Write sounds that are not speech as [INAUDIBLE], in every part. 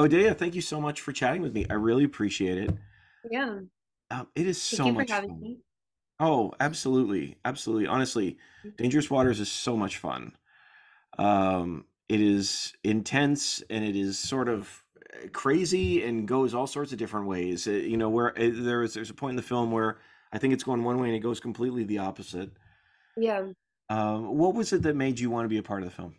Oh, Dea, thank you so much for chatting with me. I really appreciate it. Yeah. Um, it is Thank so you for much having fun. me. Oh, absolutely. Absolutely. Honestly, Dangerous Waters is so much fun. Um, it is intense and it is sort of uh, crazy and goes all sorts of different ways. Uh, you know, where uh, there's there's a point in the film where I think it's going one way and it goes completely the opposite. Yeah. Um, what was it that made you want to be a part of the film?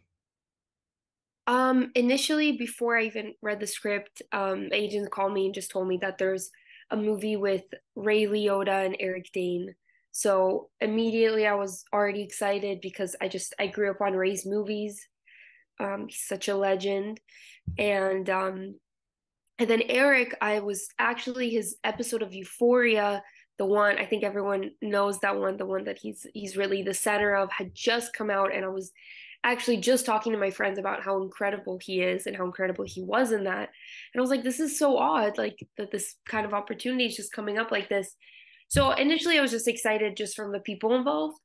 Um, initially, before I even read the script, um, agents called me and just told me that there's a movie with Ray Liotta and Eric Dane. So immediately I was already excited because I just I grew up on Ray's movies. Um, he's such a legend. And um, and then Eric, I was actually his episode of Euphoria, the one I think everyone knows that one, the one that he's he's really the center of, had just come out, and I was actually just talking to my friends about how incredible he is and how incredible he was in that. And I was like, this is so odd, like that this kind of opportunity is just coming up like this. So initially, I was just excited just from the people involved,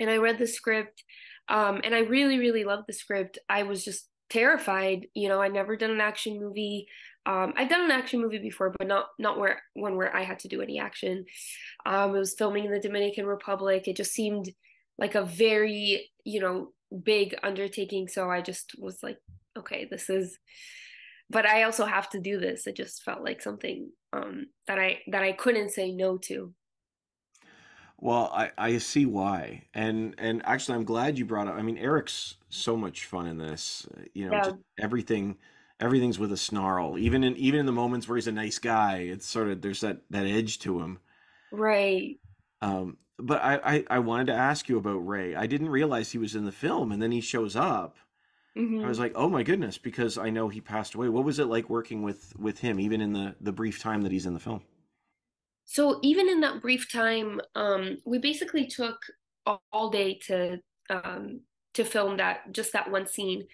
and I read the script, um, and I really, really loved the script. I was just terrified. You know, I'd never done an action movie. Um, I've done an action movie before, but not not where one where I had to do any action. Um, it was filming in the Dominican Republic. It just seemed like a very, you know, big undertaking. So I just was like, okay, this is. But I also have to do this. It just felt like something um, that I that I couldn't say no to. Well, I, I see why, and and actually, I'm glad you brought up. I mean, Eric's so much fun in this. uh, You know, Yeah, just everything, everything's with a snarl. Even in even in the moments where he's a nice guy, it's sort of there's that that edge to him. right. Um, but I, I I wanted to ask you about Ray. I didn't realize he was in the film, and then he shows up. I was hmm like, oh my goodness, because I know he passed away. What was it like working with with him, even in the the brief time that he's in the film? So even in that brief time, um, we basically took all, all day to um, to film that just that one scene.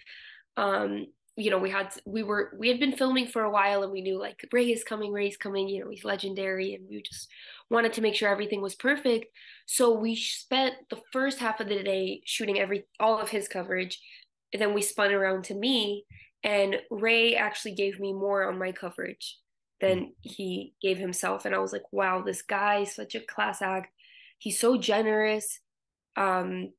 Um, you know, we had we were we had been filming for a while, and we knew like Ray is coming, Ray's coming. You know, he's legendary, and we just wanted to make sure everything was perfect. So we spent the first half of the day shooting every all of his coverage, and then we spun around to me, and Ray actually gave me more on my coverage than he gave himself. And I was like, wow, this guy is such a class act. He's so generous. Um,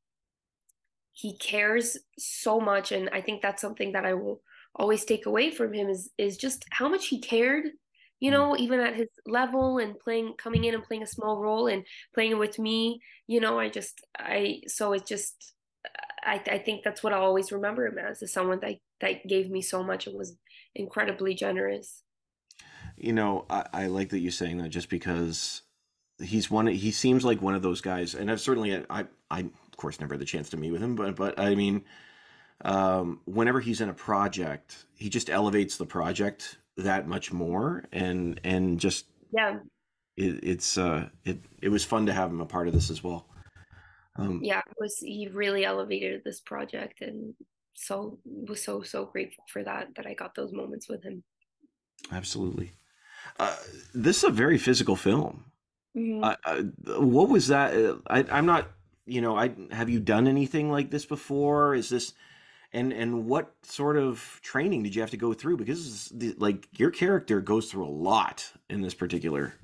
he cares so much. And I think that's something that I will always take away from him is is just how much he cared, you Mm. know, even at his level and playing coming in and playing a small role and playing with me, you know, I just I so it's just I I think that's what I'll always remember him as, is someone that that gave me so much and was incredibly generous. You know, I, I like that you're saying that just because he's one. He seems like one of those guys, and I've certainly I I of course never had the chance to meet with him, but but I mean, um, whenever he's in a project, he just elevates the project that much more, and and just Yeah. it, it's uh it it was fun to have him a part of this as well. Um, yeah, it was he really elevated this project and so was so so grateful for that that I got those moments with him. absolutely. Uh, this is a very physical film. hmm Uh, uh, what was that? Uh, I, I'm not. You know, I have you done anything like this before? Is this and and what sort of training did you have to go through? Because the, like your character goes through a lot in this particular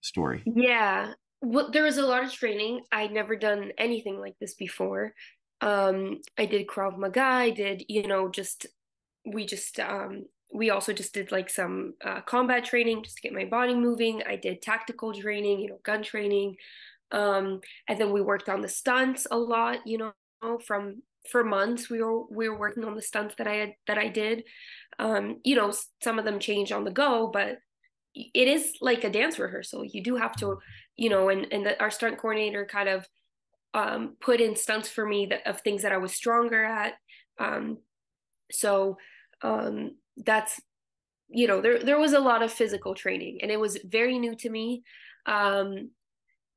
story. Yeah. Well, there was a lot of training. I'd never done anything like this before. Um, I did Krav Maga. I did, you know, just we just um we also just did like some uh, combat training just to get my body moving. I did tactical training, you know, gun training. Um, and then we worked on the stunts a lot, you know, from for months we were we were working on the stunts that I had that I did. Um, you know, some of them changed on the go, but it is like a dance rehearsal. You do have to, you know, and and the, our stunt coordinator kind of um, put in stunts for me that of things that I was stronger at. Um, so um, that's you know there there was a lot of physical training, and it was very new to me. Um,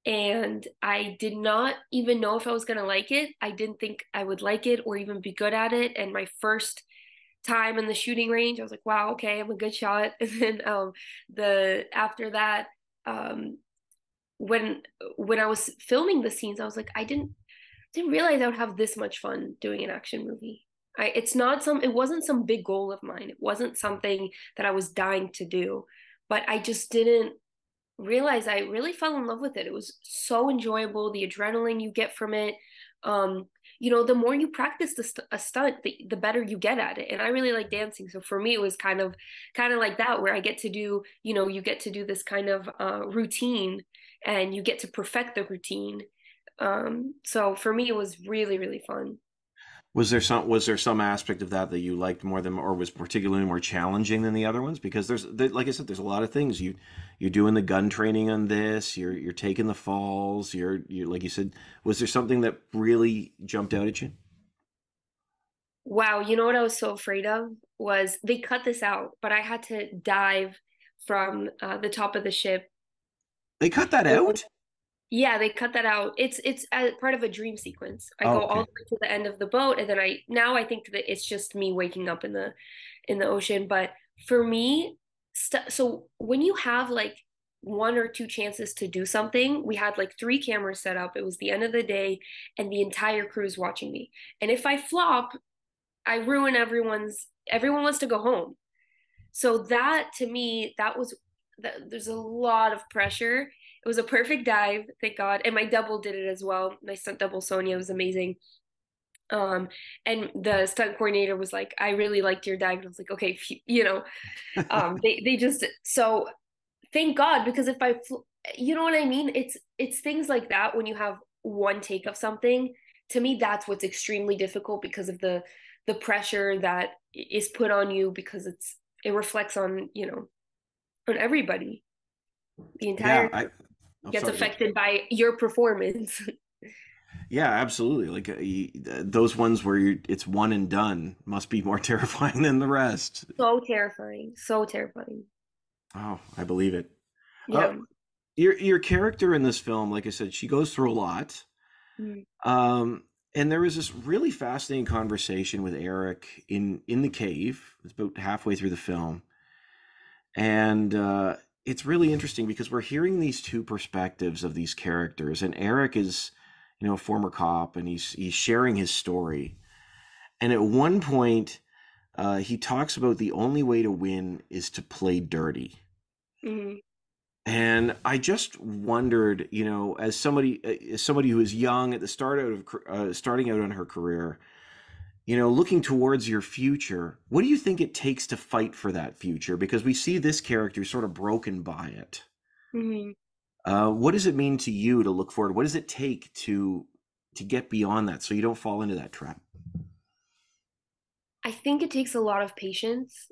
and I did not even know if I was going to like it. I didn't think I would like it or even be good at it. And my first time in the shooting range, I was like, wow, okay, I'm a good shot. [LAUGHS] And then um, the after that, um, when when I was filming the scenes, I was like, I didn't didn't realize I would have this much fun doing an action movie. I, it's not some it wasn't some big goal of mine. It wasn't something that I was dying to do, but I just didn't realize I really fell in love with it. It was so enjoyable, the adrenaline you get from it. Um, you know, the more you practice the st- a stunt, the, the better you get at it. And I really like dancing, so for me, it was kind of kind of like that, where I get to do, you know, you get to do this kind of uh, routine, and you get to perfect the routine. Um, so for me, it was really really fun. Was there some was there some aspect of that that you liked more than or was particularly more challenging than the other ones? Because there's there, like I said, there's a lot of things you you're doing the gun training on this. You're you're taking the falls. You're you like you said. Was there something that really jumped out at you? Wow, you know what I was so afraid of was they cut this out, but I had to dive from uh, the top of the ship. They cut that out. Yeah, they cut that out. It's it's a, part of a dream sequence. I Oh, go all the way to the end of the boat, and then I now I think that it's just me waking up in the in the ocean. But for me, st so when you have like one or two chances to do something, we had like three cameras set up. It was the end of the day, and the entire crew is watching me. And if I flop, I ruin everyone's. Everyone wants to go home. So that to me, that was that. There's a lot of pressure it was a perfect dive, thank God. And my double did it as well. My stunt double Sonia was amazing. Um, and the stunt coordinator was like, I really liked your dive. And I was like, okay, [LAUGHS] you know, um, [LAUGHS] they, they just, so thank God, because if I, you know what I mean? It's, it's things like that when you have one take of something, to me, that's what's extremely difficult because of the, the pressure that is put on you because it's, it reflects on, you know, on everybody. The Yeah, entire I. I'm gets sorry. affected by your performance. [LAUGHS] Yeah, absolutely. Like uh, y- th- those ones where you it's one and done must be more [LAUGHS] terrifying than the rest. so terrifying, so terrifying. Oh, I believe it. Uh, Yeah. your your character in this film, like I said, she goes through a lot. Mm. Um, and there was this really fascinating conversation with Eric in in the cave. It's about halfway through the film, and uh, it's really interesting because we're hearing these two perspectives of these characters, and Eric is, you know, a former cop, and he's he's sharing his story. And at one point, uh, he talks about the only way to win is to play dirty. hmm And I just wondered, you know, as somebody uh, as somebody who is young at the start out of uh, starting out on her career, you know, looking towards your future, what do you think it takes to fight for that future? Because we see this character sort of broken by it. hmm Uh, what does it mean to you to look forward? What does it take to to get beyond that so you don't fall into that trap? I think it takes a lot of patience,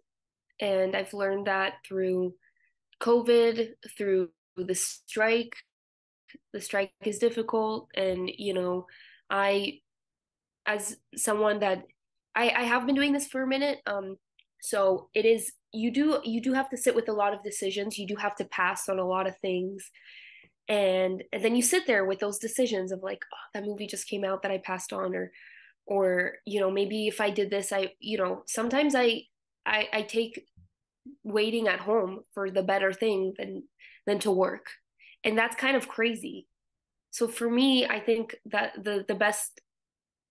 and I've learned that through COVID, through the strike. The strike is difficult, and you know, I, as someone that I, I have been doing this for a minute, um, so it is you do you do have to sit with a lot of decisions. You do have to pass on a lot of things, and, and then you sit there with those decisions of like, oh, that movie just came out that I passed on, or or you know maybe if i did this i you know sometimes i i, I take waiting at home for the better thing than than to work. And that's kind of crazy. So for me i think that the the best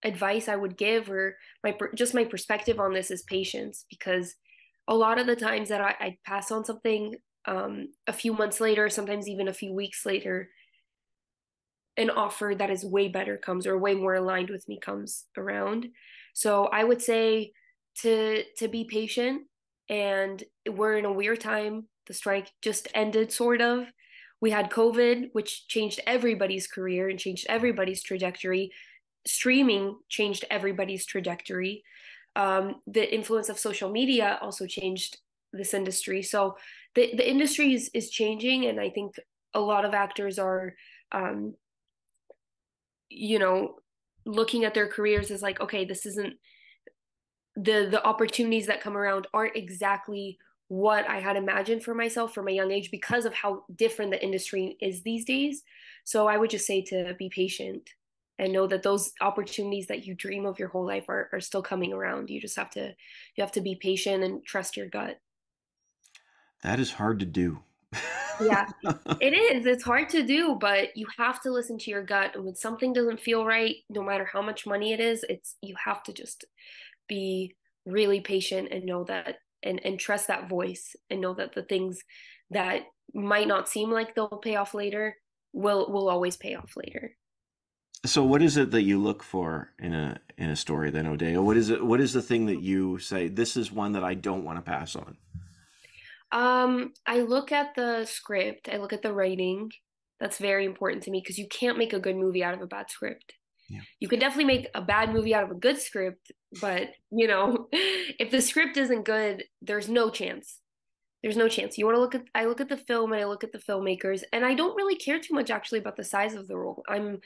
advice i would give or my just my perspective on this is patience because a lot of the times that i i pass on something um a few months later sometimes even a few weeks later an offer that is way better comes or way more aligned with me comes around. So I would say to to be patient and we're in a weird time. The strike just ended sort of. We had COVID, which changed everybody's career and changed everybody's trajectory. Streaming changed everybody's trajectory. Um, the influence of social media also changed this industry. So the, the industry is, is changing, and I think a lot of actors are um, you know looking at their careers as like okay this isn't the the opportunities that come around aren't exactly what i had imagined for myself from a young age because of how different the industry is these days so i would just say to be patient and know that those opportunities that you dream of your whole life are, are still coming around you just have to you have to be patient and trust your gut That is hard to do. yeah [LAUGHS] It is. It's hard to do, but you have to listen to your gut. And when something doesn't feel right, no matter how much money it is, it's you have to just be really patient and know that and and trust that voice and know that the things that might not seem like they'll pay off later will will always pay off later. So what is it that you look for in a in a story then Odeya? What is it what is the thing that you say this is one that I don't want to pass on? Um I look at the script, I look at the writing. That's very important to me because you can't make a good movie out of a bad script. Yeah. You can definitely make a bad movie out of a good script, but you know, [LAUGHS] if the script isn't good, there's no chance there's no chance. You want to look at I look at the film and I look at the filmmakers and I don't really care too much actually about the size of the role. I'm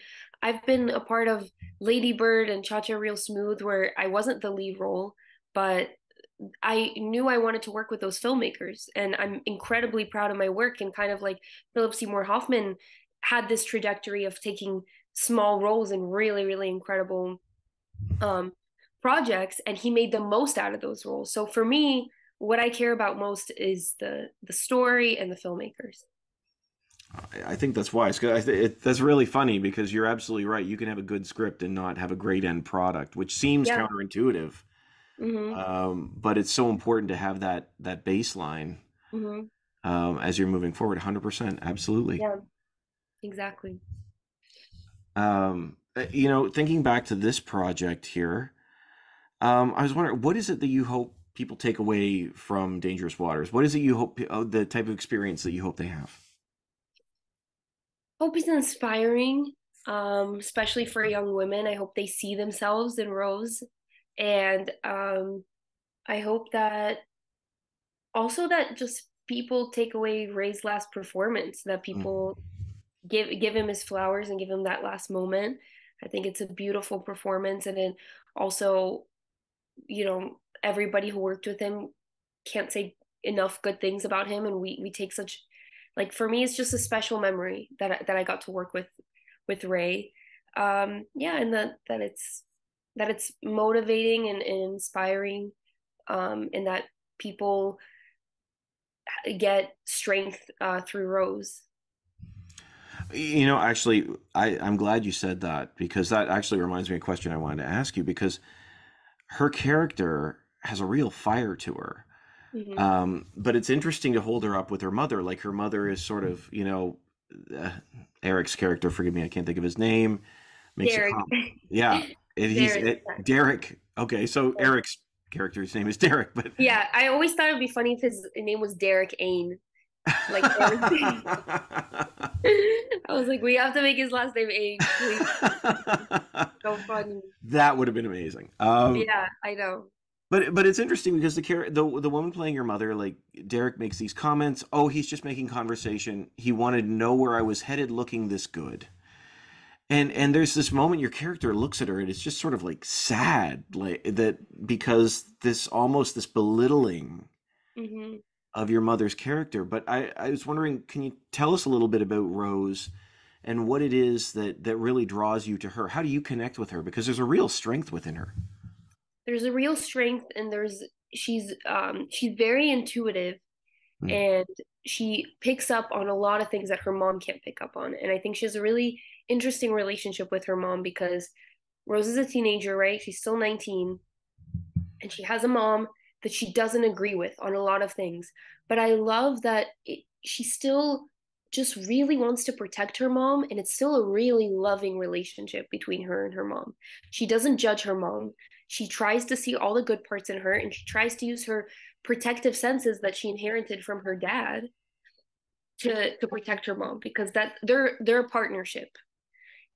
I've been a part of Lady Bird and Cha Cha Real Smooth where I wasn't the lead role, but I knew I wanted to work with those filmmakers and I'm incredibly proud of my work and kind of like Philip Seymour Hoffman had this trajectory of taking small roles in really really incredible um projects and he made the most out of those roles. So for me, what I care about most is the the story and the filmmakers. I think that's wise. It, that's really funny because you're absolutely right. You can have a good script and not have a great end product, which seems yeah. counterintuitive. Mm-hmm. Um, but it's so important to have that that baseline mm-hmm. um, as you're moving forward. 100, percent absolutely. Yeah, exactly. Um, uh, you know, thinking back to this project here, um, I was wondering, what is it that you hope people take away from Dangerous Waters? What is it you hope uh, the type of experience that you hope they have? Hope is inspiring, um, especially for young women. I hope they see themselves in Rose, and um, I hope that also that just people take away Ray's last performance. That people mm. give give him his flowers and give him that last moment. I think it's a beautiful performance, and then also, you know, everybody who worked with him can't say enough good things about him and we we take such like for me it's just a special memory that I, that I got to work with with Ray. Um yeah and that that it's that it's motivating and, and inspiring um and that people get strength uh, through Rose. You know actually I I'm glad you said that because that actually reminds me of a question I wanted to ask you because her character has a real fire to her. Mm-hmm. Um, but it's interesting to hold her up with her mother. Like her mother is sort of, you know, uh, Eric's character. Forgive me, I can't think of his name. Makes Derek. [LAUGHS] yeah, he's Derek. It, Derek. Okay, so Eric's character's name is Derek, but yeah, I always thought it'd be funny if his name was Derek Ain. Like [LAUGHS] [LAUGHS] I was like, we have to make his last name Ain. so funny. That would have been amazing. Um, yeah, I know. But but it's interesting because the the the woman playing your mother, like Derek, makes these comments. Oh, he's just making conversation. He wanted to know where I was headed, looking this good. And and there's this moment your character looks at her and it's just sort of like sad, like that because this almost this belittling mm-hmm. of your mother's character. But I I was wondering, can you tell us a little bit about Rose? and what it is that that really draws you to her how do you connect with her because there's a real strength within her there's a real strength and there's she's um she's very intuitive mm. and she picks up on a lot of things that her mom can't pick up on. And i think she has a really interesting relationship with her mom because rose is a teenager right? She's still 19 and she has a mom that she doesn't agree with on a lot of things. But i love that it, she still just really wants to protect her mom and it's still a really loving relationship between her and her mom. She doesn't judge her mom she tries to see all the good parts in her and she tries to use her protective senses that she inherited from her dad to to protect her mom because that they're they're a partnership.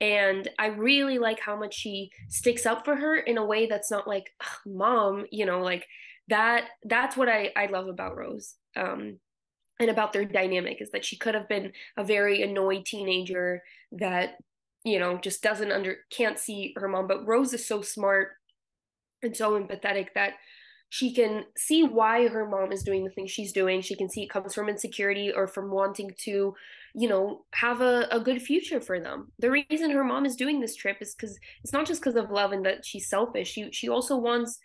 And i really like how much she sticks up for her in a way that's not like mom you know like that that's what i i love about rose um and about their dynamic is that she could have been a very annoyed teenager that you know just doesn't under can't see her mom. But rose is so smart and so empathetic that she can see why her mom is doing the things she's doing. She can see it comes from insecurity or from wanting to, you know, have a, a good future for them. The reason her mom is doing this trip is because it's not just because of love and that she's selfish. She she also wants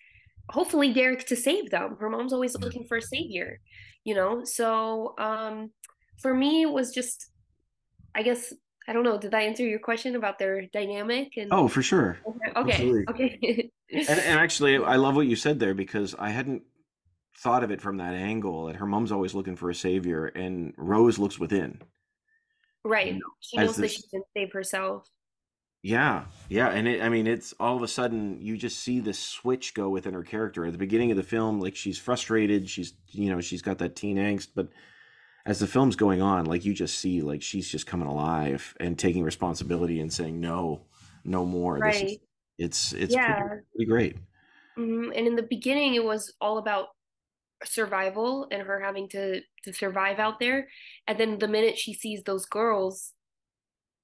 hopefully Derek to save them. Her mom's always mm. looking for a savior, you know? So um for me it was just I guess I don't know, did I answer your question about their dynamic and Oh, for sure. Okay. Okay. [LAUGHS] okay. And, and [LAUGHS] actually, I love what you said there because I hadn't thought of it from that angle. That her mom's always looking for a savior, and Rose looks within. You Right. know, She knows that she can save herself. Yeah, yeah, and it, I mean, it's all of a sudden you just see this switch go within her character at the beginning of the film. Like she's frustrated, she's you know she's got that teen angst, but as the film's going on, like you just see like she's just coming alive and taking responsibility and saying no, no more. This is Right. It's it's pretty Yeah. pretty great. hmm And in the beginning, it was all about survival and her having to to survive out there. And then the minute she sees those girls,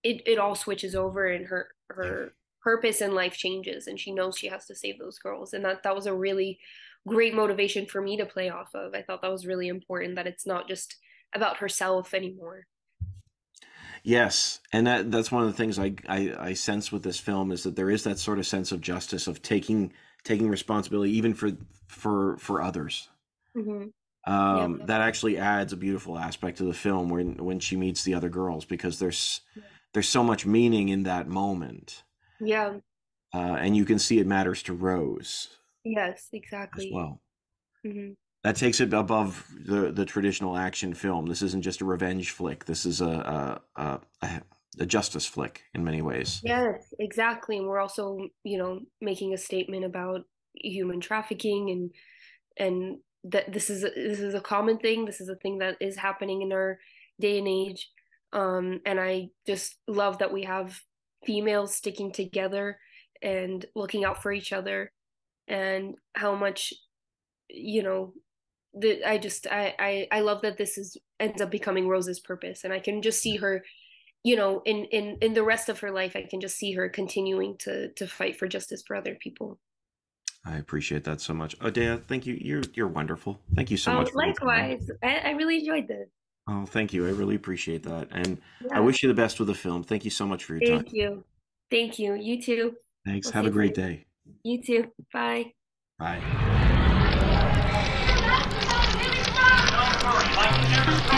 it it all switches over and her her purpose in life changes and she knows she has to save those girls. And that that was a really great motivation for me to play off of. I thought that was really important that it's not just about herself anymore. Yes, and that that's one of the things I, I I sense with this film is that there is that sort of sense of justice of taking taking responsibility even for for for others. hmm Yeah. Um, that actually adds a beautiful aspect to the film when when she meets the other girls because there's there's so much meaning in that moment, Yeah. uh, and you can see it matters to Rose Yes, as exactly. well. hmm That takes it above the the traditional action film. This isn't just a revenge flick. This is a a, a, a justice flick in many ways. Yes, exactly. And we're also, you know, making a statement about human trafficking and and that this is a, this is a common thing. This is a thing that is happening in our day and age. Um, and I just love that we have females sticking together and looking out for each other and how much, you know, that I just I, I I love that this is ends up becoming Rose's purpose. And I can just see her you know in in in the rest of her life i can just see her continuing to to fight for justice for other people I appreciate that so much. Odeya, thank you. You're you're wonderful. Thank you so oh much for your time. likewise i, I really enjoyed this Oh, thank you. I really appreciate that. And I wish you the best with the film. Thank you so much for your time. thank you thank you you too Thanks. we'll Have a great soon day. you too bye Bye. Like